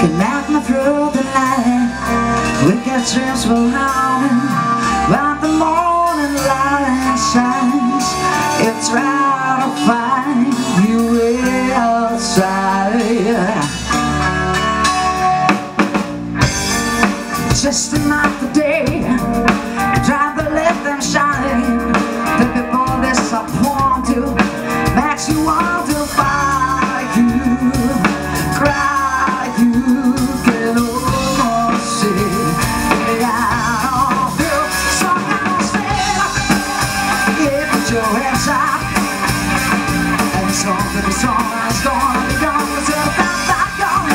Can knock me through the night Wicked dreams will haunting But the morning light shines. It's right to find you outside. Just another day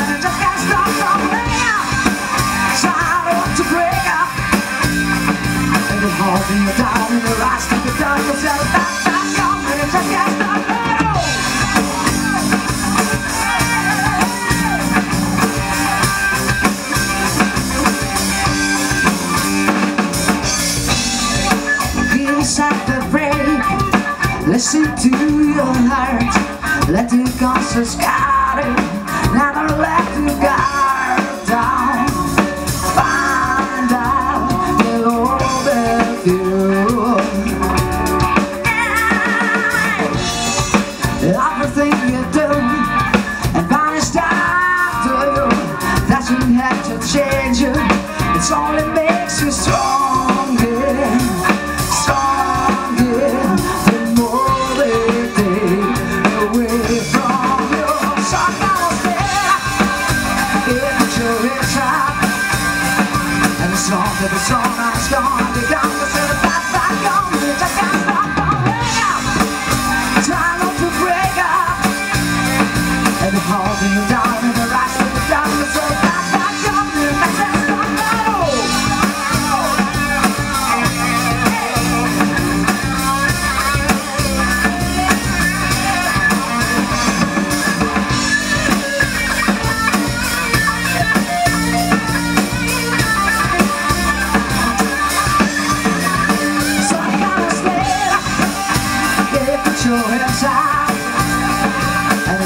And it just can't stop coming Time you down down Yourself Listen to your heart. Let your conscience guide it Never let your guard down. Find out the Lord with you. Everything you do And vanished after you Doesn't have to change you. It only makes you Stronger song the song is gonna gone. Cause it's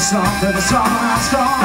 song to the song is gonna